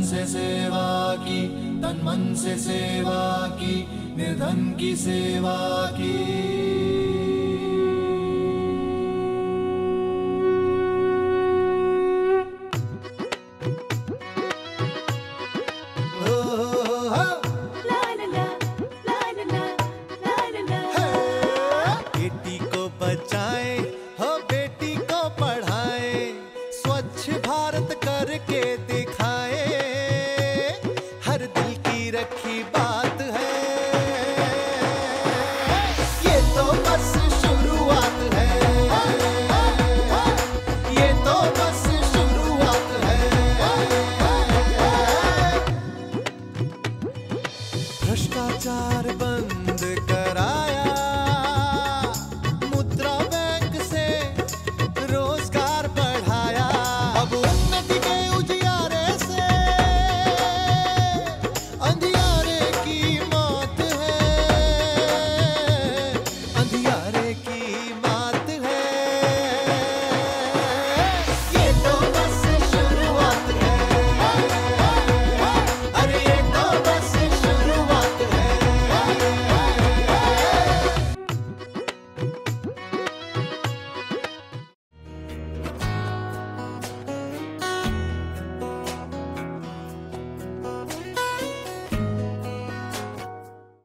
से सेवा की तन मन से सेवा की निर्धन की सेवा की भ्रष्टाचार बंद कराया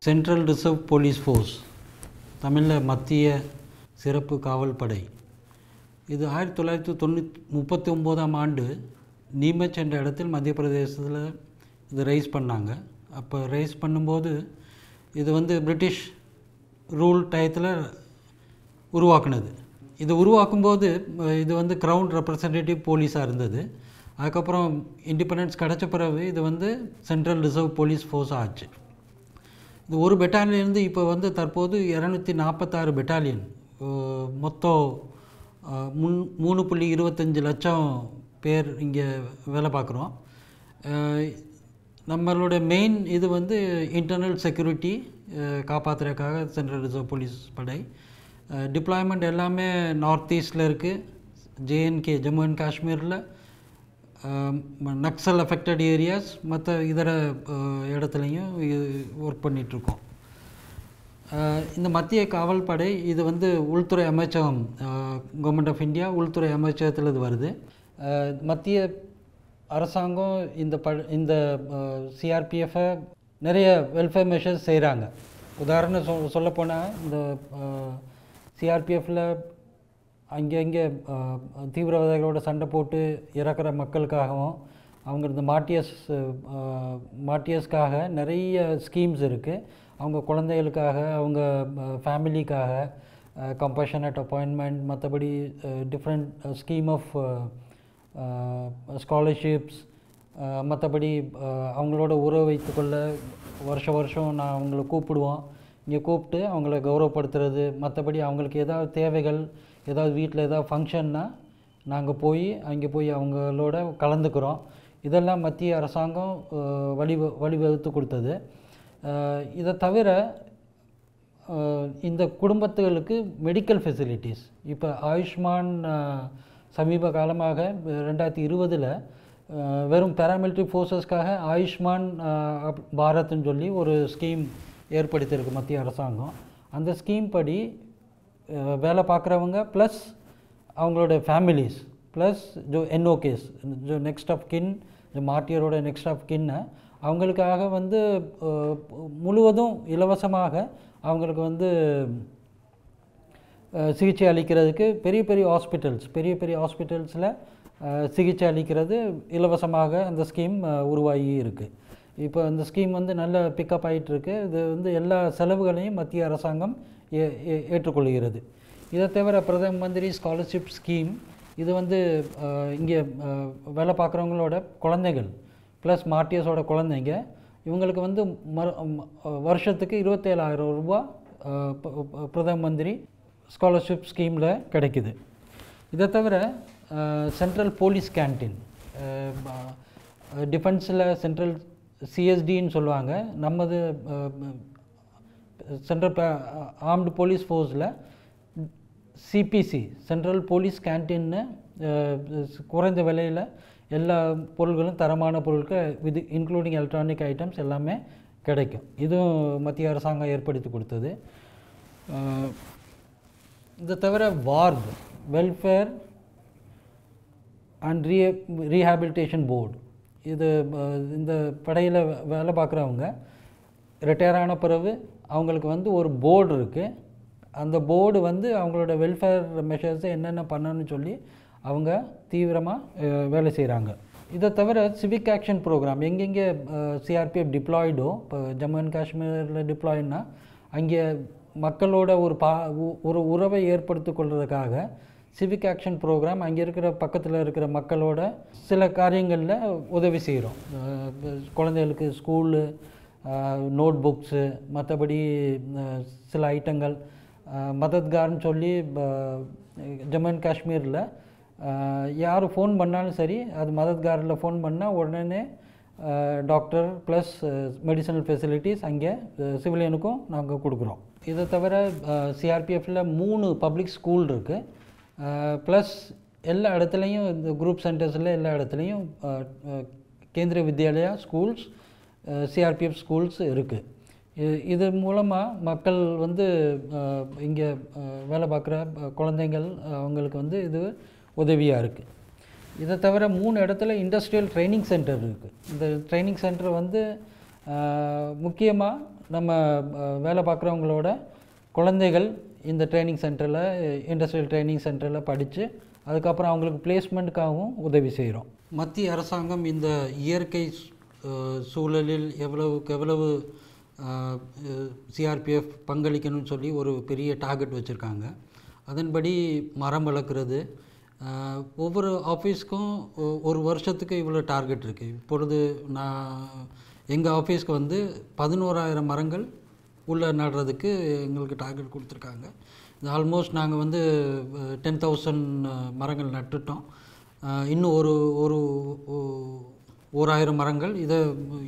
சென்ட்ரல் ரிசர்வ் போலீஸ் ஃபோர்ஸ் தமிழில் மத்திய சிறப்பு காவல் படை இது ஆயிரத்தி தொள்ளாயிரத்தி தொண்ணூற்றி முப்பத்தி ஒம்போதாம் ஆண்டு நீமச் என்ற இடத்தில் மத்திய பிரதேசத்தில் இது ரைஸ் பண்ணாங்க. அப்போ ரைஸ் பண்ணும்போது இது வந்து பிரிட்டிஷ் ரூல் டயத்தில் உருவாக்குனது. இது உருவாக்கும்போது இது வந்து க்ரௌண்ட் ரெப்ரசன்டேட்டிவ் போலீஸாக இருந்தது. அதுக்கப்புறம் இண்டிபெண்டன்ஸ் கிடச்ச பிறகு இது வந்து சென்ட்ரல் ரிசர்வ் போலீஸ் ஃபோர்ஸ் ஆச்சு. இந்த ஒரு பெட்டாலியன்லேருந்து இப்போ வந்து தற்போது இரநூத்தி நாற்பத்தாறு பெட்டாலியன். மொத்தம் முன் மூணு புள்ளி இருபத்தஞ்சி லட்சம் பேர் இங்கே வேலை பார்க்குறோம். நம்மளுடைய நம்மளோட மெயின் இது வந்து இன்டர்னல் செக்யூரிட்டி காப்பாற்றுறதுக்காக சென்ட்ரல் ரிசர்வ் போலீஸ் படை. டிப்ளாய்மெண்ட் எல்லாமே நார்த் ஈஸ்டில் இருக்குது ஜேஎன்கே ஜம்மு அண்ட் காஷ்மீரில். நக்சல் அஃபெக்டட் ஏரியாஸ் மற்ற இதர இடத்துலையும் ஒர்க் பண்ணிகிட்ருக்கோம் இந்த மத்திய காவல் படை இது வந்து உள்துறை அமைச்சகம் கவர்மெண்ட் ஆஃப் இந்தியா உள்துறை அமைச்சகத்தில் இது வருது. மத்திய அரசாங்கம் இந்த ப இந்த சிஆர்பிஎஃப்பை நிறைய வெல்ஃபேர் மெஷர்ஸ் செய்கிறாங்க உதாரணம் சொ சொல்லப்போனால் இந்த சிஆர்பிஎஃப்பில் அங்கங்கே தீவிரவாதிகளோட சண்டை போட்டு இறக்குற மக்களுக்காகவும் அவங்க இந்த மாட்டியஸ் மாட்டியஸ்க்காக நிறைய ஸ்கீம்ஸ் இருக்குது அவங்க குழந்தைகளுக்காக அவங்க ஃபேமிலிக்காக கம்பஷனட் அப்பாயின்மெண்ட் மற்றபடி டிஃப்ரெண்ட் ஸ்கீம் ஆஃப் ஸ்காலர்ஷிப்ஸ் மற்றபடி அவங்களோட உறவு வைத்துக்கொள்ள வருஷ வருஷம் நான் அவங்கள கூப்பிடுவோம். இங்கே கூப்பிட்டு அவங்கள கௌரவப்படுத்துறது மற்றபடி அவங்களுக்கு ஏதாவது தேவைகள் ஏதாவது வீட்டில் ஏதாவது ஃபங்க்ஷன்னா நாங்கள் போய் அங்கே போய் அவங்களோட கலந்துக்கிறோம். இதெல்லாம் மத்திய அரசாங்கம் அஹ், வழி வழிவகுத்து கொடுத்தது. இதை தவிர இந்த குடும்பத்துகளுக்கு மெடிக்கல் ஃபெசிலிட்டிஸ் இப்போ ஆயுஷ்மான் சமீப காலமாக ரெண்டாயிரத்தி இருபதில் வெறும் பேராமிலிட்ரி ஃபோர்ஸஸ்க்காக ஆயுஷ்மான் பாரத்னு சொல்லி ஒரு ஸ்கீம் ஏற்படுத்தியிருக்கு மத்திய அரசாங்கம். அந்த ஸ்கீம் படி வேலை பார்க்குறவங்க ப்ளஸ் அவங்களோட ஃபேமிலிஸ் ப்ளஸ் ஜோ என்ஓகேஸ் ஜோ நெக்ஸ்ட் ஆஃப் கின் மாட்டியரோட நெக்ஸ்ட் ஆஃப் கின்னை அவங்களுக்காக வந்து முழுவதும் இலவசமாக அவங்களுக்கு வந்து சிகிச்சை அளிக்கிறதுக்கு பெரிய பெரிய ஹாஸ்பிட்டல்ஸ் பெரிய பெரிய ஹாஸ்பிட்டல்ஸில் சிகிச்சை அளிக்கிறது இலவசமாக அந்த ஸ்கீம் உருவாகி இருக்குது இப்போ அந்த ஸ்கீம் வந்து நல்ல பிக்கப் ஆகிட்டுருக்கு இது வந்து எல்லா செலவுகளையும் மத்திய அரசாங்கம் ஏற்றுக்கொள்கிறது. இதை தவிர பிரதம மந்திரி ஸ்காலர்ஷிப் ஸ்கீம் இது வந்து இங்கே வேலை பார்க்குறவங்களோட குழந்தைகள் ப்ளஸ் மார்டியஸோட குழந்தைங்க இவங்களுக்கு வந்து மறு ம- வருஷத்துக்கு இருபத்தேழாயிரம் ரூபா பிரதம மந்திரி ஸ்காலர்ஷிப் ஸ்கீமில் கிடைக்குது. இதை தவிர சென்ட்ரல் போலீஸ் கேன்டீன் டிஃபென்ஸில் சென்ட்ரல் சிஎஸ்டின்னு சொல்லுவாங்க. நமது சென்ட்ரல் ஆர்ம்டு போலீஸ் ஃபோர்ஸில் சிபிசி சென்ட்ரல் போலீஸ் கேன்டீன்னு குறைந்த விலையில் எல்லா பொருள்களும் தரமான பொருட்கள் வித் இன்க்ளூடிங் எலக்ட்ரானிக் ஐட்டம்ஸ் எல்லாமே கிடைக்கும். இதுவும் மத்திய அரசாங்கம் ஏற்படுத்தி கொடுத்தது. இதை தவிர war welfare and re rehabilitation board. இது இந்த படையில் வேலை பார்க்குறவங்க ரிட்டையர் ஆன பிறகு அவங்களுக்கு வந்து ஒரு போர்டு இருக்குது அந்த போர்டு வந்து அவங்களோட வெல்ஃபேர் மெஷர்ஸை என்னென்ன பண்ணணும்னு சொல்லி அவங்க தீவிரமாக வேலை செய்கிறாங்க இதை தவிர சிவிக் ஆக்ஷன் ப்ரோக்ராம் எங்கெங்கே சிஆர்பிஎஃப் டிப்ளாய்டோ இப்போ ஜம்மு அண்ட் காஷ்மீரில் டிப்ளாய்னா அங்கே மக்களோட ஒரு பா உ- ஒரு உறவை ஏற்படுத்தி கொள்வதற்காக சிவிக் ஆக்ஷன் ப்ரோக்ராம் அங்கே இருக்கிற பக்கத்தில் இருக்கிற மக்களோட சில காரியங்களில் உதவி செய்கிறோம் குழந்தைகளுக்கு ஸ்கூலு நோட் புக்ஸு மற்றபடி சில ஐட்டங்கள். அஹ், மதத்கார்னு சொல்லி ப- ஜம்மு அண்ட் காஷ்மீரில் யார் ஃபோன் பண்ணாலும் சரி அது மதத்காரில் ஃபோன் பண்ணால் உடனே டாக்டர் ப்ளஸ் மெடிசனல் ஃபெசிலிட்டிஸ் அங்கே சிவிலியனுக்கும் நாங்கள் கொடுக்குறோம். இதை தவிர சிஆர்பிஎஃப்பில் மூணு பப்ளிக் ஸ்கூல் இருக்குது ப்ளஸ் எல்லா இடத்துலையும் இந்த குரூப் சென்டர்ஸில் எல்லா இடத்துலையும் Kendriya Vidyalaya schools CRPF schools இருக்குது இது மூலமாக மக்கள் வந்து இங்கே வேலை பார்க்குற குழந்தைங்கள் அவங்களுக்கு வந்து இது உதவியாக இருக்குது இதை தவிர மூணு இடத்துல இண்டஸ்ட்ரியல் ட்ரைனிங் சென்டர் இருக்குது இந்த ட்ரைனிங் சென்டர் வந்து முக்கியமாக நம்ம வேலை பார்க்குறவங்களோட குழந்தைகள் இந்த ட்ரைனிங் சென்டரில் இண்டஸ்ட்ரியல் ட்ரைனிங் சென்டரில் படித்து அதுக்கப்புறம் அவங்களுக்கு பிளேஸ்மெண்ட்டுக்காகவும் உதவி செய்கிறோம் மத்திய அரசாங்கம் இந்த இயற்கை சூழலில் எவ்வளவுக்கு எவ்வளவு சிஆர்பிஎஃப் பங்களிக்கணும்னு சொல்லி ஒரு பெரிய டார்கெட் வச்சுருக்காங்க. அதன்படி மரம் வளர்க்குறது. ஒவ்வொரு ஆஃபீஸ்க்கும் ஒ- ஒரு வருஷத்துக்கு இவ்வளோ டார்கெட் இருக்குது இப்பொழுது நான் எங்கள் ஆஃபீஸ்க்கு வந்து பதினோராயிரம் மரங்கள் உள்ளே நடுறதுக்கு எங்களுக்கு டார்கெட் கொடுத்துருக்காங்க. இது ஆல்மோஸ்ட் நாங்கள் வந்து டென் தௌசண்ட் மரங்கள் நட்டுட்டோம். இன்னும் ஒரு ஒரு ஓராயிரம் மரங்கள். இதை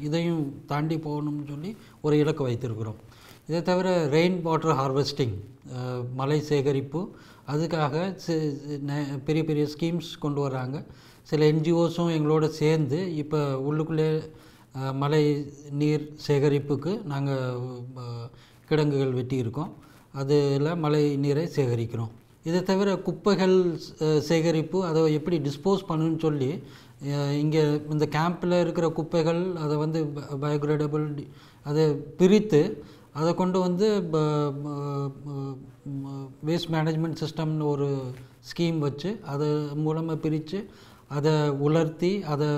இதையும் தாண்டி போகணும்னு சொல்லி ஒரு இலக்கு வைத்திருக்கிறோம். இதை தவிர ரெயின் வாட்டர் ஹார்வெஸ்டிங் மழை சேகரிப்பு அதுக்காக பெரிய பெரிய ஸ்கீம்ஸ் கொண்டு வராங்க. சில என்ஜிஓஸும் எங்களோட சேர்ந்து இப்போ உள்ளுக்குள்ளே மழை நீர் சேகரிப்புக்கு நாங்கள் கிடங்குகள் வெட்டியிருக்கோம். அதில் மழை நீரை சேகரிக்கிறோம். இதை தவிர குப்பைகள் சேகரிப்பு அதை எப்படி டிஸ்போஸ் பண்ணுன்னு சொல்லி இங்கே இந்த கேம்பில் இருக்கிற குப்பைகள் அதை வந்து பயோக்ரேடபிள் அதை பிரித்து அதை கொண்டு வந்து வேஸ்ட் மேனேஜ்மெண்ட் சிஸ்டம்னு ஒரு ஸ்கீம் வச்சு அது மூலமாக பிரித்து அதை உலர்த்தி அதை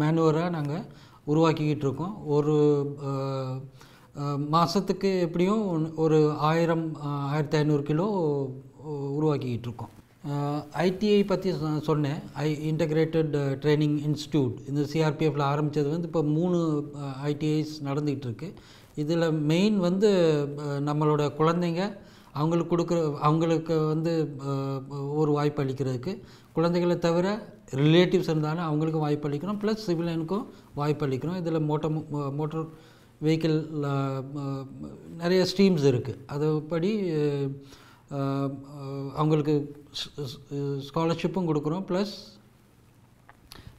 மேனுவராக நாங்கள் உருவாக்கிக்கிட்டு இருக்கோம். ஒரு மாதத்துக்கு எப்படியும் ஒரு ஆயிரம் ஆயிரத்தி ஐநூறு கிலோ உருவாக்கிக்கிட்டு இருக்கோம். ஐடிஐ பற்றி சொன்னேன். ஐ இன்டகிரேட்டட் ட்ரைனிங் இன்ஸ்டியூட் இந்த சிஆர்பிஎஃப்பில் ஆரம்பித்தது வந்து இப்போ மூணு ஐடிஐஸ் நடந்துக்கிட்டு இருக்கு இதில் மெயின் வந்து நம்மளோட குழந்தைங்க அவங்களுக்கு கொடுக்குற அவங்களுக்கு வந்து ஒரு வாய்ப்பு அளிக்கிறதுக்கு. குழந்தைகளை தவிர ரிலேட்டிவ்ஸ் இருந்தாலும் அவங்களுக்கும் வாய்ப்பு அளிக்கிறோம் ப்ளஸ் சிவிலியனுக்கும் வாய்ப்பு அளிக்கிறோம் இதில் மோட்டர் மோட்டர் வெஹிக்கிள் நிறைய ஸ்ட்ரீம்ஸ் இருக்குது அதுபடி அவங்களுக்கு ஸ்காலர்ஷிப்பும் கொடுக்குறோம். ப்ளஸ்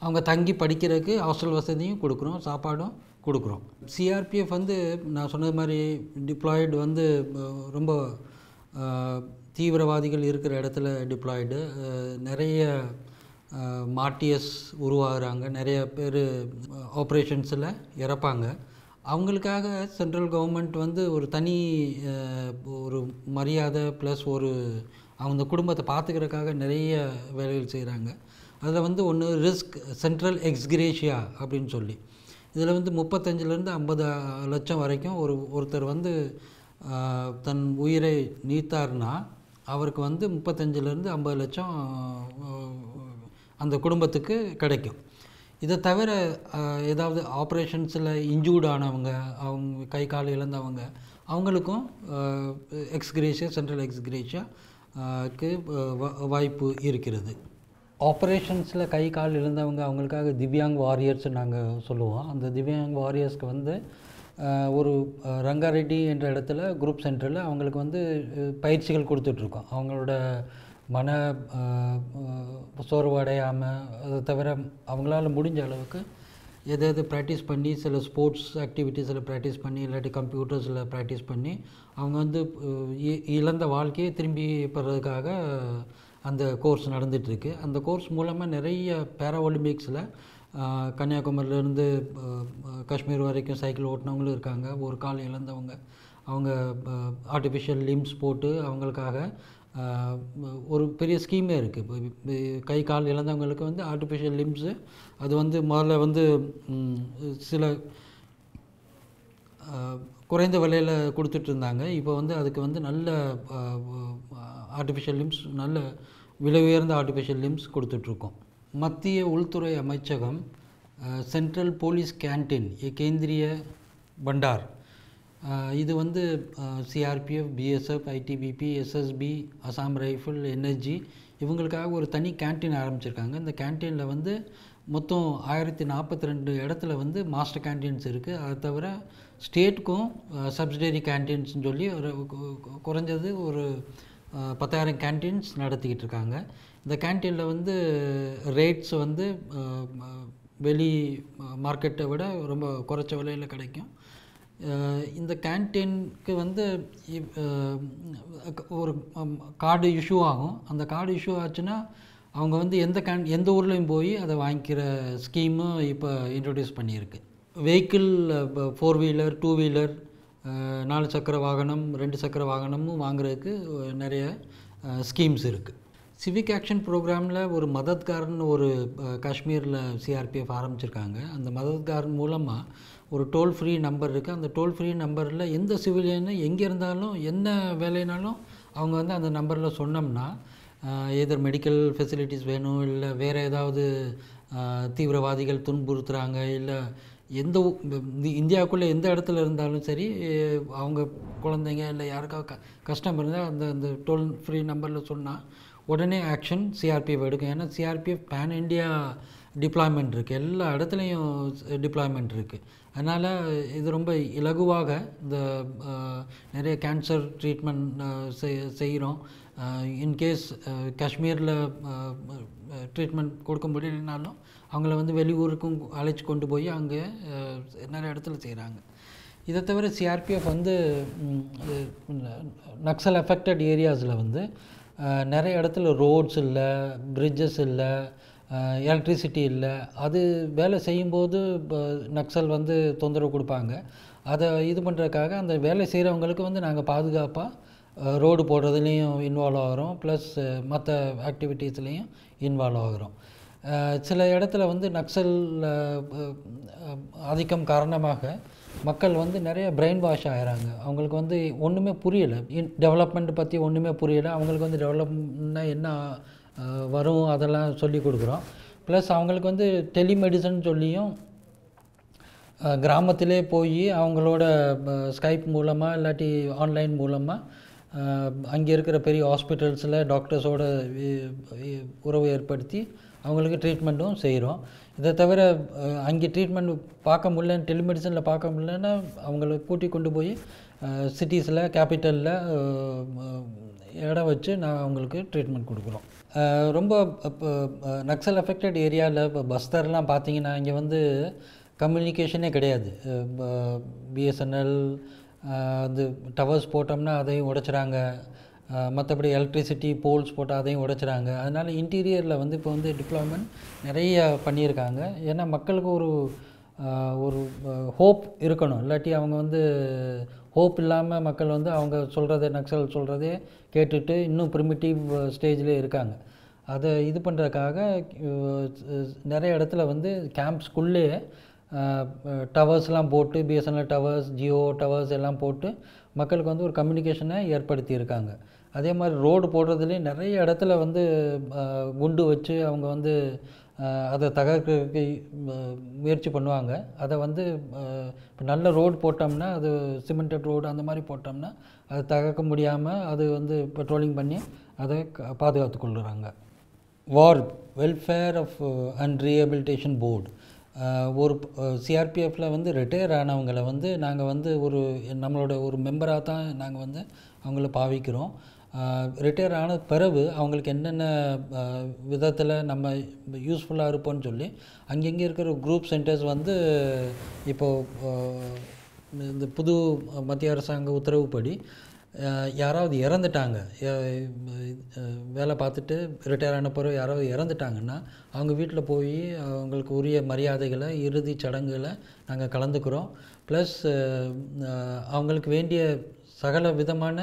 அவங்க தங்கி படிக்கிறதுக்கு ஹாஸ்டல் வசதியும் கொடுக்குறோம் சாப்பாடும் கொடுக்குறோம். சிஆர்பிஎஃப் வந்து நான் சொன்னது மாதிரி டிப்ளாய்டு வந்து ரொம்ப தீவிரவாதிகள் இருக்கிற இடத்துல டிப்ளாய்டு நிறைய மாட்டியஸ் உருவாகிறாங்க. நிறைய பேர் ஆப்ரேஷன்ஸில் இறப்பாங்க. அவங்களுக்காக சென்ட்ரல் கவர்மெண்ட் வந்து ஒரு தனி ஒரு மரியாதை ப்ளஸ் ஒரு அவங்க குடும்பத்தை பார்த்துக்கிறதுக்காக நிறைய வேலைகள் செய்கிறாங்க அதில் வந்து ஒன்று ரிஸ்க் சென்ட்ரல் எக்ஸ்கிரேஷியா அப்படின்னு சொல்லி. இதில் வந்து முப்பத்தஞ்சிலேருந்து ஐம்பது லட்சம் வரைக்கும் ஒரு ஒருத்தர் வந்து தன் உயிரை நீத்தார்னா அவருக்கு வந்து முப்பத்தஞ்சிலேருந்து ஐம்பது லட்சம் அந்த குடும்பத்துக்கு கிடைக்கும். இதை தவிர ஏதாவது ஆப்ரேஷன்ஸில் இன்ஜூர்ட் ஆனவங்க அவங்க கை கால் இழந்தவங்க அவங்களுக்கும் எக்ஸ்கிரேஷியா சென்ட்ரல் எக்ஸ்கிரேஷியாக்கு வாய்ப்பு இருக்கிறது. ஆப்ரேஷன்ஸில் கை கால் இழந்தவங்க அவங்களுக்காக திவ்யாங் வாரியர்ஸ் நாங்கள் சொல்லுவோம். அந்த திவ்யாங் வாரியர்ஸ்க்கு வந்து ஒரு ரங்காரெட்டி என்ற இடத்துல குரூப் சென்டரில் அவங்களுக்கு வந்து பயிற்சிகள் கொடுத்துட்ருக்கோம் அவங்களோட மன சோர்வு அடையாமல் அதை தவிர அவங்களால முடிஞ்ச அளவுக்கு எதாவது எது ப்ராக்டிஸ் பண்ணி சில ஸ்போர்ட்ஸ் ஆக்டிவிட்டீஸில் ப்ராக்டிஸ் பண்ணி இல்லாட்டி கம்ப்யூட்டர்ஸில் ப்ராக்டிஸ் பண்ணி அவங்க வந்து இ- இழந்த வாழ்க்கையை திரும்பி பெறதுக்காக அந்த கோர்ஸ் நடந்துகிட்ருக்கு அந்த கோர்ஸ் மூலமாக நிறைய பேரா ஒலிம்பிக்ஸில் கன்னியாகுமரியிலேருந்து காஷ்மீர் வரைக்கும் சைக்கிள் ஓட்டினவங்களும் இருக்காங்க. ஒரு கால் இழந்தவங்க. அவங்க ஆர்டிஃபிஷியல் லிம்ஸ் போட்டு அவங்களுக்காக ஒரு பெரிய ஸ்கீமே இருக்குது இப்போ கை கால் இழந்தவங்களுக்கு வந்து ஆர்டிஃபிஷியல் லிம்ஸு அது வந்து முதல்ல வந்து சில குறைந்த விலையில் கொடுத்துட்டு இருந்தாங்க. இப்போ வந்து அதுக்கு வந்து நல்ல ஆர்டிஃபிஷியல் லிம்ஸ் நல்ல விலை உயர்ந்த ஆர்டிஃபிஷியல் லிம்ஸ் கொடுத்துட்ருக்கோம். மத்திய உள்துறை அமைச்சகம் central police canteen Kendriya Bhandar இது வந்து CRPF BSF ITBP SSB Assam rifle NSG இவங்களுக்காக ஒரு தனி கேன்டீன் ஆரம்பிச்சிருக்காங்க. இந்த கேன்டீனில் வந்து மொத்தம் ஆயிரத்தி நாற்பத்தி ரெண்டு இடத்துல வந்து மாஸ்டர் கேன்டீன்ஸ் இருக்குது அதை தவிர ஸ்டேட்டுக்கும் சப்சிடரி கேன்டீன்ஸ்னு சொல்லி ஒரு குறைஞ்சது ஒரு பத்தாயிரம் கேன்டீன்ஸ் நடத்திக்கிட்டு இருக்காங்க. இந்த கேன்டீனில் வந்து ரேட்ஸ் வந்து வெளி மார்க்கெட்டை விட ரொம்ப குறைச்ச விலையில் கிடைக்கும். இந்த கேன்டீனுக்கு வந்து ஒரு கார்டு இஷ்யூ ஆகும். அந்த கார்டு இஷ்யூ ஆச்சுன்னா அவங்க வந்து எந்த கேன் எந்த ஊர்லேயும் போய் அதை வாங்கிக்கிற ஸ்கீமும் இப்போ இன்ட்ரடியூஸ் பண்ணியிருக்கு. Vehicle four wheeler two wheeler நாலு சக்கர வாகனம் ரெண்டு சக்கர வாகனமும் வாங்குறதுக்கு நிறைய ஸ்கீம்ஸ் இருக்குது சிவிக் ஆக்ஷன் ப்ரோக்ராமில் ஒரு மதத்காரன் ஒரு காஷ்மீரில் சிஆர்பிஎஃப் ஆரம்பிச்சிருக்காங்க. அந்த மதத்காரன் மூலமாக ஒரு டோல் ஃப்ரீ நம்பர் இருக்குது அந்த டோல் ஃப்ரீ நம்பரில் எந்த சிவிலியனு எங்கே இருந்தாலும் என்ன வேலைனாலும் அவங்க வந்து அந்த நம்பரில் சொன்னோம்னா எதர் மெடிக்கல் ஃபெசிலிட்டிஸ் வேணும் இல்லை வேறு ஏதாவது தீவிரவாதிகள் துன்புறுத்துகிறாங்க இல்லை எந்த இந்தியாவுக்குள்ளே எந்த இடத்துல இருந்தாலும் சரி அவங்க குழந்தைங்க இல்லை யாருக்காவது க கஷ்டம் இருந்தால் அந்த அந்த டோல் ஃப்ரீ நம்பரில் சொன்னால் உடனே ஆக்ஷன் சிஆர்பிஎஃப் எடுக்கும். ஏன்னா சிஆர்பிஎஃப் பேன் இண்டியா டிப்ளாய்மெண்ட் இருக்குது எல்லா இடத்துலையும் டிப்ளாய்மெண்ட் இருக்குது அதனால் இது ரொம்ப இலகுவாக இந்த நிறைய கேன்சர் ட்ரீட்மெண்ட் செய்கிறோம் இன்கேஸ் காஷ்மீரில் ட்ரீட்மெண்ட் கொடுக்க முடியலனாலும் அவங்கள வந்து வெளியூருக்கும் அழைச்சி கொண்டு போய் அங்கே நிறைய இடத்துல செய்கிறாங்க இதை தவிர சிஆர்பிஎஃப் வந்து நக்சல் அஃபெக்டட் ஏரியாஸில் வந்து நிறைய இடத்துல ரோட்ஸ் இல்லை பிரிட்ஜஸ் இல்லை எலக்ட்ரிசிட்டி இல்லை. அது வேலை செய்யும்போது நக்சல் வந்து தொந்தரவு கொடுப்பாங்க. அதை இது பண்ணுறதுக்காக அந்த வேலை செய்கிறவங்களுக்கு வந்து நாங்கள் பாதுகாப்பாக ரோடு போடுறதுலேயும் இன்வால்வ் ஆகிறோம். ப்ளஸ் மற்ற ஆக்டிவிட்டீஸ்லேயும் இன்வால்வ் ஆகிறோம். சில இடத்துல வந்து நக்சல் ஆதிக்கம் காரணமாக மக்கள் வந்து நிறைய பிரெயின் வாஷ் ஆகிறாங்க அவங்களுக்கு வந்து ஒன்றுமே புரியலை. இன் டெவலப்மெண்ட் பற்றி ஒன்றுமே புரியலை. அவங்களுக்கு வந்து டெவலப்மெண்ட்னா என்ன வரும் அதெல்லாம் சொல்லி கொடுக்குறோம். ப்ளஸ் அவங்களுக்கு வந்து டெலிமெடிசன் சொல்லியும் கிராமத்திலே போய் அவங்களோட ஸ்கைப் மூலமாக இல்லாட்டி ஆன்லைன் மூலமாக அங்கே இருக்கிற பெரிய ஹாஸ்பிட்டல்ஸில் டாக்டர்ஸோட உறவு ஏற்படுத்தி அவங்களுக்கு ட்ரீட்மெண்ட்டும் செய்கிறோம் இதை தவிர அங்கே ட்ரீட்மெண்ட் பார்க்க முடியலன்னு டெலிமெடிசனில் பார்க்க முடியலன்னா அவங்கள கூட்டி கொண்டு போய் சிட்டிஸில் கேபிட்டலில் இடம் வச்சு நான் அவங்களுக்கு ட்ரீட்மெண்ட் கொடுக்குறோம். ரொம்ப இப்போ நக்சல் அஃபெக்டட் ஏரியாவில் இப்போ பஸ்தர்லாம் பார்த்தீங்கன்னா இங்கே வந்து கம்யூனிகேஷனே கிடையாது. பிஎஸ்என்எல் அது டவர்ஸ் போட்டோம்னா அதையும் உடைச்சிறாங்க. மற்றபடி எலக்ட்ரிசிட்டி போல்ஸ் போட்டால் அதையும் உடைச்சிறாங்க. அதனால் இன்டீரியரில் வந்து இப்போ வந்து டிப்ளாய்மெண்ட் நிறைய பண்ணியிருக்காங்க. ஏன்னா மக்களுக்கு ஒரு ஒரு ஹோப் இருக்கணும். இல்லாட்டி அவங்க வந்து ஹோப் இல்லாமல் மக்கள் வந்து அவங்க சொல்கிறத நக்சல் சொல்கிறதே கேட்டுட்டு இன்னும் ப்ரிமிட்டிவ் ஸ்டேஜ்லேயே uh, இருக்காங்க. அதை இது பண்ணுறதுக்காக uh, uh, நிறைய இடத்துல வந்து கேம்ப்ஸ்குள்ளேயே டவர்ஸ்லாம் போட்டு பிஎஸ்என்எல் டவர்ஸ் ஜியோ டவர்ஸ் எல்லாம் போட்டு மக்களுக்கு வந்து ஒரு கம்யூனிகேஷனை ஏற்படுத்தியிருக்காங்க. அதே மாதிரி ரோடு போடுறதுலேயும் நிறைய இடத்துல வந்து குண்டு வச்சு அவங்க வந்து அதை தகர்க்க முயற்சி பண்ணுவாங்க. அதை வந்து இப்போ நல்ல ரோடு போட்டோம்னா அது சிமெண்டட் ரோடு அந்த மாதிரி போட்டோம்னா அது தகர்க்க முடியாமல் அது வந்து பெட்ரோலிங் பண்ணி அதை க- பாதுகாத்து கொள்ளுறாங்க war welfare of and rehabilitation board ஒரு சிஆர்பிஎஃப்பில் வந்து ரிட்டையர் ஆனவங்களை வந்து நாங்கள் வந்து ஒரு நம்மளோட ஒரு மெம்பராக தான் நாங்கள் வந்து அவங்கள பாவிக்கிறோம். ரிட்டையர் ஆன பிறகு அவங்களுக்கு என்னென்ன விதத்தில் நம்ம யூஸ்ஃபுல்லாக இருப்போம்னு சொல்லி அங்கங்கே இருக்கிற குரூப் சென்டர்ஸ் வந்து இப்போது இந்த புது மத்திய அரசாங்க உத்தரவுப்படி யாராவது இறந்துட்டாங்க வேலை பார்த்துட்டு ரிட்டையர் ஆன பிறகு யாராவது இறந்துட்டாங்கன்னா அவங்க வீட்டில் போய் அவங்களுக்கு உரிய மரியாதைகளை இறுதி சடங்குகளை நாங்கள் கலந்துக்கிறோம். ப்ளஸ் அவங்களுக்கு வேண்டிய சகல விதமான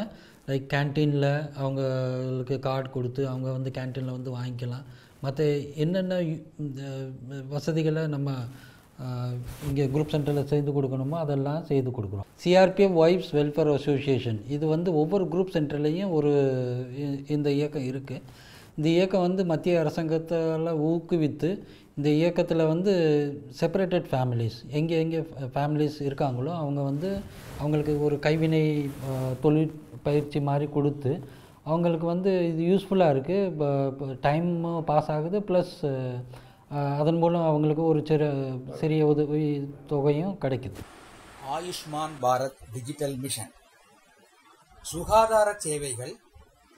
லைக் கேன்டீனில் அவங்களுக்கு கார்டு கொடுத்து அவங்க வந்து கேன்டீனில் வந்து வாங்கிக்கலாம். மற்ற என்னென்ன இந்த வசதிகளை நம்ம இங்கே குரூப் சென்டரில் செய்து கொடுக்கணுமோ அதெல்லாம் செய்து கொடுக்குறோம். சிஆர்பிஎஃப் ஒய்ஃப்ஸ் வெல்ஃபேர் அசோசியேஷன் இது வந்து ஒவ்வொரு குரூப் சென்டர்லேயும் ஒரு இந்த இயக்கம் இருக்குது இந்த இயக்கம் வந்து மத்திய அரசாங்கத்தால் ஊக்குவித்து இந்த இயக்கத்தில் வந்து செப்பரேட்டட் ஃபேமிலிஸ் எங்கே எங்கே ஃபேமிலிஸ் இருக்காங்களோ அவங்க வந்து அவங்களுக்கு ஒரு கைவினை தொழில் பயிற்சி மாதிரி கொடுத்து அவங்களுக்கு வந்து இது யூஸ்ஃபுல்லாக இருக்குது இப்போ டைமும் பாஸ் ஆகுது. ப்ளஸ் அதன் மூலம் அவங்களுக்கு ஒரு சிறு சிறிய உதவி தொகையும் கிடைக்குது. ஆயுஷ்மான் பாரத் டிஜிட்டல் மிஷன் சுகாதார சேவைகள்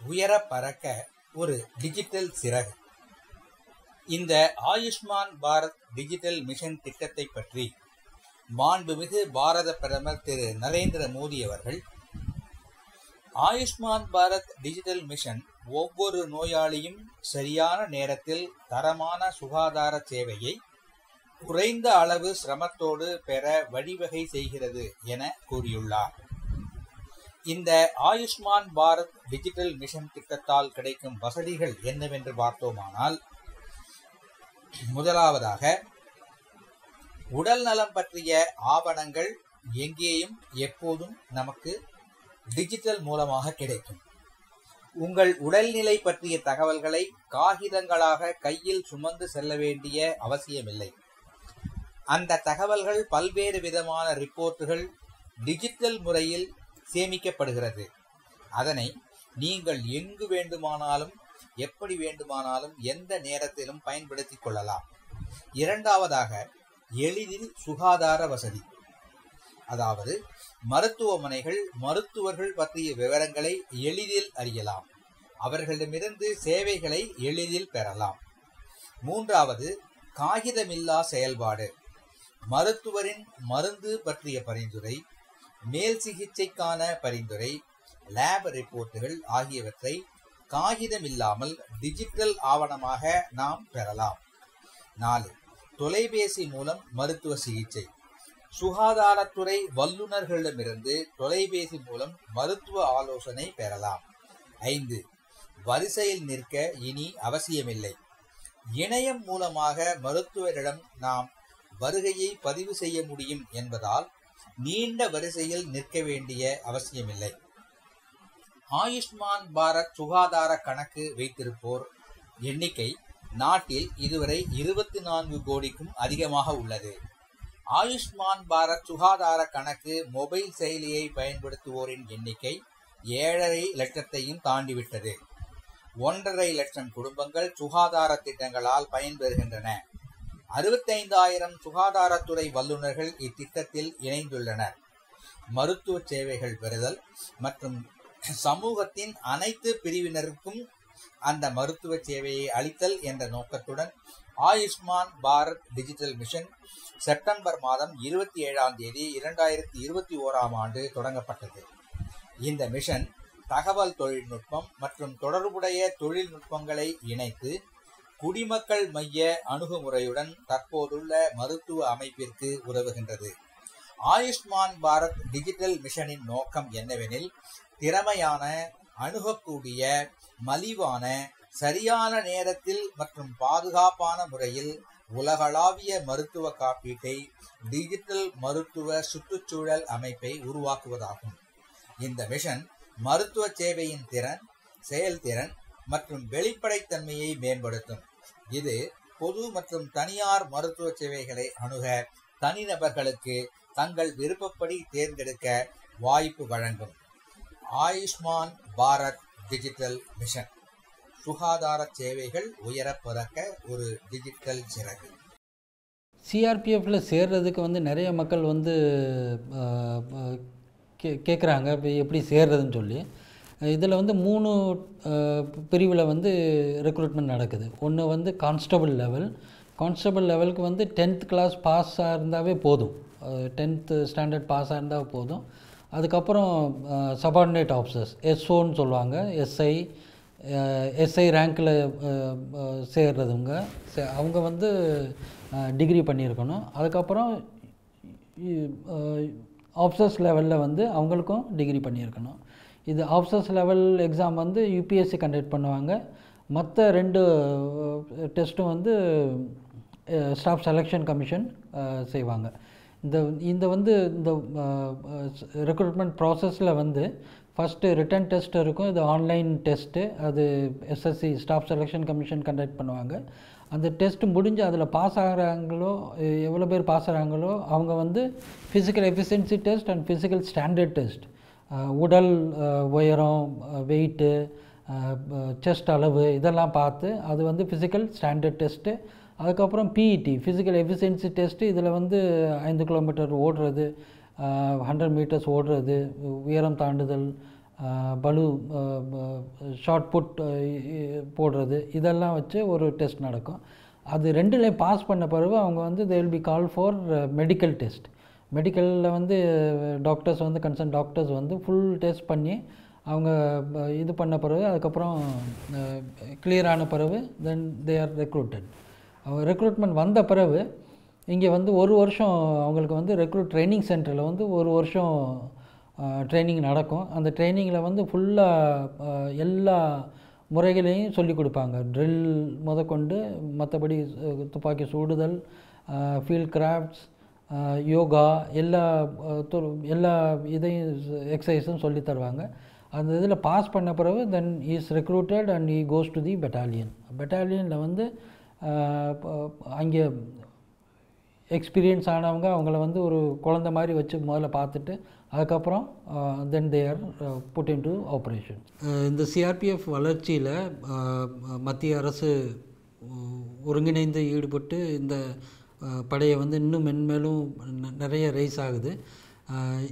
உயர பறக்க ஒரு டிஜிட்டல் சிறகு. இந்த ஆயுஷ்மான் பாரத் டிஜிட்டல் மிஷன் திட்டத்தை பற்றி மாண்புமிகு பாரத பிரதமர் திரு நரேந்திர மோடி அவர்கள் ஆயுஷ்மான் பாரத் டிஜிட்டல் மிஷன் ஒவ்வொரு நோயாளியும் சரியான நேரத்தில் தரமான சுகாதார சேவையை குறைந்த அளவு சிரமத்தோடு பெற வழிவகை செய்கிறது என கூறியுள்ளார். இந்த ஆயுஷ்மான் பாரத் டிஜிட்டல் மிஷன் திட்டத்தால் கிடைக்கும் வசதிகள் என்னவென்று பார்த்தோமானால் முதலாவதாக உடல் நலம் பற்றிய ஆவணங்கள் எங்கேயும் எப்போதும் நமக்கு டிஜிட்டல் மூலமாக கிடைக்கும். உங்கள் உடல்நிலை பற்றிய தகவல்களை காகிதங்களாக கையில் சுமந்து செல்ல வேண்டிய அவசியமில்லை. அந்த தகவல்கள் பல்வேறு விதமான ரிப்போர்ட்டுகள் டிஜிட்டல் முறையில் சேமிக்கப்படுகிறது. அதனை நீங்கள் எங்கு வேண்டுமானாலும் எப்படி வேண்டுமானாலும் எந்த நேரத்திலும் பயன்படுத்திக் கொள்ளலாம். இரண்டாவதாக எளிதில் சுகாதார வசதி. அதாவது மருத்துவமனைகள் மருத்துவர்கள் பற்றிய விவரங்களை எளிதில் அறியலாம். அவர்களிடமிருந்து சேவைகளை எளிதில் பெறலாம். மூன்றாவது காகிதமில்லா செயல்பாடு. மருத்துவரின் மருந்து பற்றிய பரிந்துரை மேல் சிகிச்சைக்கான பரிந்துரை லேப் ரிப்போர்ட்டுகள் ஆகியவற்றை காகிதம் இல்லாமல் டிஜிட்டல் ஆவணமாக நாம் பெறலாம். நாலு தொலைபேசி மூலம் மருத்துவ சிகிச்சை. சுகாதாரத்துறை வல்லுநர்களிடமிருந்து தொலைபேசி மூலம் மருத்துவ ஆலோசனை பெறலாம். ஐந்து வரிசையில் நிற்க இனி அவசியமில்லை. இணையம் மூலமாக மருத்துவரிடம் நாம் வருகையை பதிவு செய்ய முடியும் என்பதால் நீண்ட வரிசையில் நிற்க வேண்டிய அவசியமில்லை. ஆயுஷ்மான் பாரத் சுகாதார கணக்கு வைத்திருப்போர் எண்ணிக்கை நாட்டில் இதுவரை இருபத்தி நான்கு கோடிக்கும் அதிகமாக உள்ளது. ஆயுஷ்மான் பாரத் சுகாதார கணக்கு மொபைல் செயலியை பயன்படுத்துவோரின் எண்ணிக்கை ஏழரை லட்சத்தையும் தாண்டிவிட்டது. ஒன்றரை லட்சம் குடும்பங்கள் சுகாதார திட்டங்களால் பயன்பெறுகின்றன. அறுபத்தைந்தாயிரம் சுகாதாரத்துறை வல்லுநர்கள் இத்திட்டத்தில் இணைந்துள்ளனர். மருத்துவ சேவைகள் பெறுதல் மற்றும் சமூகத்தின் அனைத்து பிரிவினருக்கும் அந்த மருத்துவ சேவையை அளித்தல் என்ற நோக்கத்துடன் Ayushman Bharat digital mission September மாதம் இருபத்தி ஏழாம் தேதி இரண்டாயிரத்தி இருபத்தி ஓராம் ஆண்டு தொடங்கப்பட்டது. இந்த மிஷன் தகவல் தொழில்நுட்பம் மற்றும் தொடர்புடைய தொழில்நுட்பங்களை இணைத்து குடிமக்கள் மைய அணுகுமுறையுடன் தற்போதுள்ள மருத்துவ அமைப்பிற்கு உதவுகின்றது. ஆயுஷ்மான் பாரத் டிஜிட்டல் மிஷனின் நோக்கம் என்னவெனில் திறமையான அணுகக்கூடிய மலிவான சரியான நேரத்தில் மற்றும் பாதுகாப்பான முறையில் உலகளாவிய மருத்துவ காப்பீட்டை டிஜிட்டல் மருத்துவ சுற்றுச்சூழல் அமைப்பை உருவாக்குவதாகும். இந்த மிஷன் மருத்துவ சேவையின் திறன் செயல்திறன் மற்றும் வெளிப்படைத்தன்மையை மேம்படுத்தும். இது பொது மற்றும் தனியார் மருத்துவ சேவைகளை அணுக தனிநபர்களுக்கு தங்கள் விருப்பப்படி தேர்ந்தெடுக்க வாய்ப்பு வழங்கும். Ayushman Bharat digital mission. சுகாதார சேவைகள் உயர பிறக்க ஒரு டிஜிட்டல் சிறகு. சிஆர்பிஎஃப்பில் சேர்றதுக்கு வந்து நிறைய மக்கள் வந்து கே கேட்குறாங்க இப்போ எப்படி சேர்றதுன்னு சொல்லி. இதில் வந்து மூணு பிரிவில் வந்து ரெக்ரூட்மெண்ட் நடக்குது. ஒன்று வந்து கான்ஸ்டபிள் லெவல் கான்ஸ்டபிள் லெவலுக்கு வந்து டென்த் கிளாஸ் பாஸாக இருந்தாவே போதும். டென்த்து ஸ்டாண்டர்ட் பாஸாக இருந்தால் போதும். அதுக்கப்புறம் சபார்டினேட் ஆஃபீஸர்ஸ் எஸ்ஓன்னு சொல்லுவாங்க. SI SI ரேங்க்கில் சேர்றதுங்க. சே- அவங்க வந்து டிகிரி பண்ணியிருக்கணும். அதுக்கப்புறம் ஆஃபீஸர்ஸ் லெவலில் வந்து அவங்களுக்கும் டிகிரி பண்ணியிருக்கணும். இது ஆஃபீஸர்ஸ் லெவல் எக்ஸாம் வந்து யூபிஎஸ்சி கண்டக்ட் பண்ணுவாங்க. மற்ற ரெண்டு டெஸ்ட்டும் வந்து ஸ்டாஃப் செலெக்ஷன் கமிஷன் செய்வாங்க. இந்த இந்த வந்து இந்த ரெக்ரூட்மெண்ட் ப்ராசஸில் வந்து ஃபஸ்ட்டு ரிட்டன் டெஸ்ட் இருக்கும். இது ஆன்லைன் டெஸ்ட்டு அது SSC staff selection commission conduct பண்ணுவாங்க. அந்த டெஸ்ட் முடிஞ்சு அதில் பாஸ் ஆகிறாங்களோ எவ்வளோ பேர் பாஸ் ஆகிறாங்களோ அவங்க வந்து physical efficiency test and physical standard test உடல் உயரம் வெயிட்டு செஸ்ட் அளவு இதெல்லாம் பார்த்து அது வந்து ஃபிசிக்கல் ஸ்டாண்டர்ட் டெஸ்ட்டு அதுக்கப்புறம் பிஇடி ஃபிசிக்கல் எஃபிஷியன்சி டெஸ்ட்டு இதில் வந்து ஐந்து கிலோமீட்டர் ஓடுறது ஹண்ட்ரட் மீட்டர்ஸ் ஓடுறது உயரம் தாண்டுதல் பலு ஷார்ட் புட் போடுறது இதெல்லாம் வச்சு ஒரு டெஸ்ட் நடக்கும். அது ரெண்டுலேயும் பாஸ் பண்ண பிறகு அவங்க வந்து they will be call for medical test மெடிக்கலில் வந்து டாக்டர்ஸ் வந்து கன்சர்ன் டாக்டர்ஸ் வந்து ஃபுல் டெஸ்ட் பண்ணி அவங்க இது பண்ண பிறகு அதுக்கப்புறம் கிளியரான பிறகு then they are recruited recruitment வந்த பிறகு இங்கே வந்து ஒரு வருஷம் அவங்களுக்கு வந்து ரெக்ரூட் ட்ரைனிங் சென்டரில் வந்து ஒரு வருஷம் ட்ரைனிங் நடக்கும். அந்த ட்ரைனிங்கில் வந்து ஃபுல்லாக எல்லா முறைகளையும் சொல்லிக் கொடுப்பாங்க. ட்ரில் முதற்கொண்டு மற்றபடி துப்பாக்கி சூடுதல் ஃபீல்ட் கிராஃப்ட்ஸ் யோகா எல்லா எல்லா இதையும் எக்ஸசைஸும் சொல்லி தருவாங்க. அந்த இதில் பாஸ் பண்ண பிறகு then is recruited and he goes to the battalion பெட்டாலியனில் வந்து அங்கே எக்ஸ்பீரியன்ஸ் ஆனவங்க அவங்கள வந்து ஒரு குழந்த மாதிரி வச்சு முதல்ல பார்த்துட்டு அதுக்கப்புறம் then they are put into operation இந்த சிஆர்பிஎஃப் வளர்ச்சியில் மத்திய அரசு ஒருங்கிணைந்து ஈடுபட்டு இந்த படையை வந்து இன்னும் மென்மேலும் நிறைய ரைஸ் ஆகுது.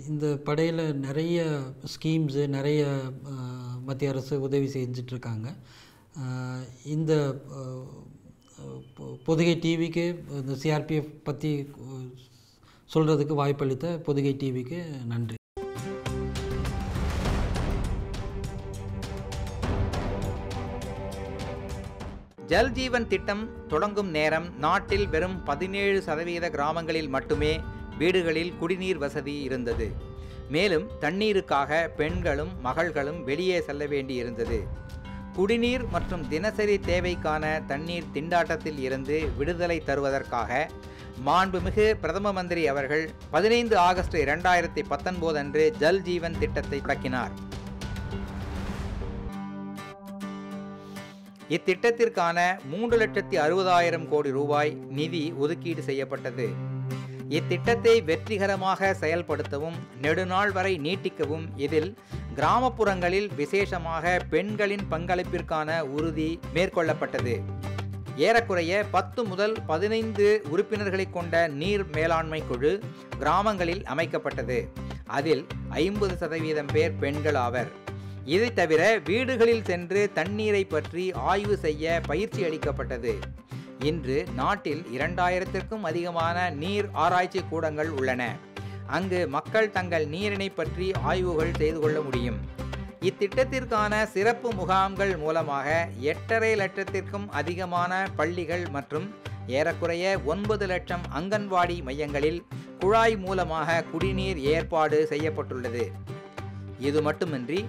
இந்த படையில் நிறைய ஸ்கீம்ஸு நிறைய மத்திய அரசு உதவி செஞ்சிட்ருக்காங்க இந்த பொதுகை டிவிக்கு இந்த சிஆர்பிஎஃப் பற்றி சொல்கிறதுக்கு வாய்ப்பளித்த பொதுகை டிவிக்கு நன்றி. ஜல் ஜீவன் திட்டம் தொடங்கும் நேரம் நாட்டில் வெறும் பதினேழு சதவீத கிராமங்களில் மட்டுமே வீடுகளில் குடிநீர் வசதி இருந்தது. மேலும் தண்ணீருக்காக பெண்களும் மகள்களும் வெளியே செல்ல வேண்டியிருந்தது. குடிநீர் மற்றும் தினசரி தேவைக்கான தண்ணீர் திண்டாட்டத்தில் இருந்து விடுதலை தருவதற்காக மாண்புமிகு பிரதம மந்திரி அவர்கள் பதினைந்து ஆகஸ்ட் இரண்டாயிரத்தி பத்தொன்பது அன்று ஜல் ஜீவன் திட்டத்தை தொடக்கினார். இத்திட்டத்திற்கான மூன்று லட்சத்தி அறுபதாயிரம் கோடி ரூபாய் நிதி ஒதுக்கீடு செய்யப்பட்டது. இத்திட்டத்தை வெற்றிகரமாக செயல்படுத்தவும் நெடுநாள் வரை நீட்டிக்கவும் இதில் கிராமப்புறங்களில் விசேஷமாக பெண்களின் பங்களிப்பிற்கான உறுதி மேற்கொள்ளப்பட்டது. ஏறக்குறைய பத்து முதல் பதினைந்து உறுப்பினர்களை கொண்ட நீர் மேலாண்மை குழு கிராமங்களில் அமைக்கப்பட்டது. அதில் ஐம்பது சதவீதம் பேர் பெண்கள் ஆவர். இதை தவிர வீடுகளில் சென்று தண்ணீரை பற்றி ஆய்வு செய்ய பயிற்சி அளிக்கப்பட்டது. இன்று நாட்டில் இரண்டாயிரத்திற்கும் அதிகமான நீர் ஆராய்ச்சி கூடங்கள் உள்ளன. அங்கு மக்கள் தங்கள் நீரினை பற்றி ஆய்வுகள் செய்து கொள்ள முடியும். இத்திட்டத்திற்கான சிறப்பு முகாம்கள் மூலமாக எட்டரை லட்சத்திற்கும் அதிகமான பள்ளிகள் மற்றும் ஏறக்குறைய ஒன்பது லட்சம் அங்கன்வாடி மையங்களில் குழாய் மூலமாக குடிநீர் ஏற்பாடு செய்யப்பட்டுள்ளது. இது மட்டுமின்றி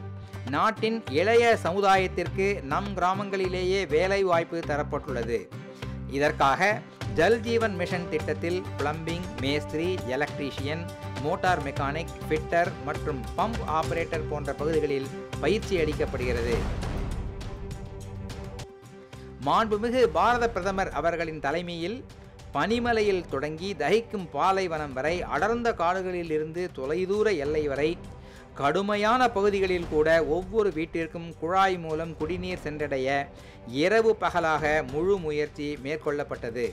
நாட்டின் இளைய சமுதாயத்திற்கு நம் கிராமங்களிலேயே வேலை வாய்ப்பு தரப்பட்டுள்ளது. இதற்காக ஜல் ஜீவன் மிஷன் திட்டத்தில் பிளம்பிங் மேஸ்திரி எலக்ட்ரீஷியன் மோட்டார் மெக்கானிக் ஃபிட்டர் மற்றும் பம்ப் ஆபரேட்டர் போன்ற பகுதிகளில் பயிற்சி அளிக்கப்படுகிறது. மாண்புமிகு பாரத பிரதமர் அவர்களின் தலைமையில் பனிமலையில் தொடங்கி தகிக்கும் பாலைவனம் வரை அடர்ந்த காடுகளில் இருந்து தொலைதூர எல்லை வரை கடுமையான பகுதிகளில் கூட ஒவ்வொரு வீட்டிற்கும் குழாய் மூலம் குடிநீர் சென்றடைய இரவு பகலாக முழு முயற்சி மேற்கொள்ளப்பட்டது.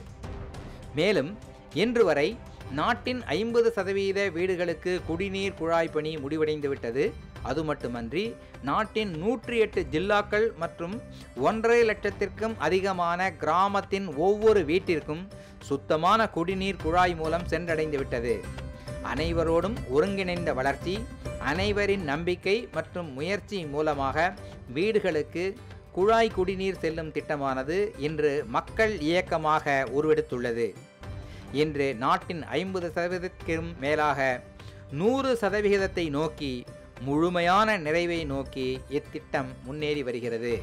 மேலும் இன்று வரை நாட்டின் ஐம்பது சதவீத வீடுகளுக்கு குடிநீர் குழாய் பணி முடிவடைந்துவிட்டது அது மட்டுமன்றி நாட்டின் நூற்றி எட்டு ஜில்லாக்கள் மற்றும் ஒன்றரை லட்சத்திற்கும் அதிகமான கிராமத்தின் ஒவ்வொரு வீட்டிற்கும் சுத்தமான குடிநீர் குழாய் மூலம் சென்றடைந்துவிட்டது அனைவரோடும் ஒருங்கிணைந்த வளர்ச்சி அனைவரின் நம்பிக்கை மற்றும் முயற்சி மூலமாக வீடுகளுக்கு குழாய் குடிநீர் செல்லும் திட்டமானது இன்று மக்கள் இயக்கமாக உருவெடுத்துள்ளது. இன்று நாட்டின் ஐம்பது சதவீதத்திற்கும் மேலாக நூறு சதவிகிதத்தை நோக்கி முழுமையான நிறைவை நோக்கி இத்திட்டம் முன்னேறி வருகிறது.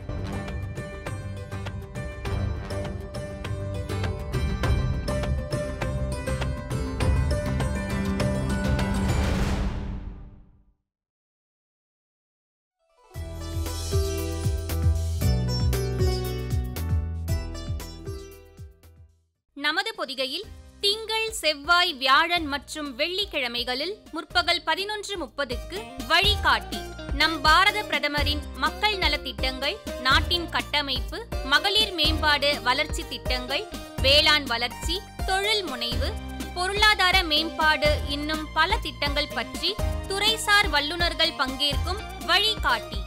நமது பொதிகையில் திங்கள் செவ்வாய் வியாழன் மற்றும் வெள்ளிக்கிழமைகளில் முற்பகல் பதினொன்று முப்பதுக்கு வழிகாட்டி நம் பாரத பிரதமரின் மக்கள் நலத்திட்டங்கள் நாட்டின் கட்டமைப்பு மகளிர் மேம்பாடு வளர்ச்சி திட்டங்கள் வேளாண் வளர்ச்சி தொழில் முனைவு பொருளாதார மேம்பாடு இன்னும் பல திட்டங்கள் பற்றி துறைசார் வல்லுநர்கள் பங்கேற்கும் வழிகாட்டி.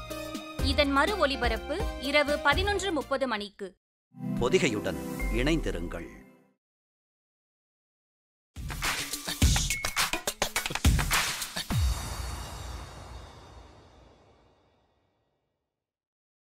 இதன் மறு ஒலிபரப்பு இரவு பதினொன்று முப்பது மணிக்கு. பொதிகையுடன் இணைந்திருங்கள்.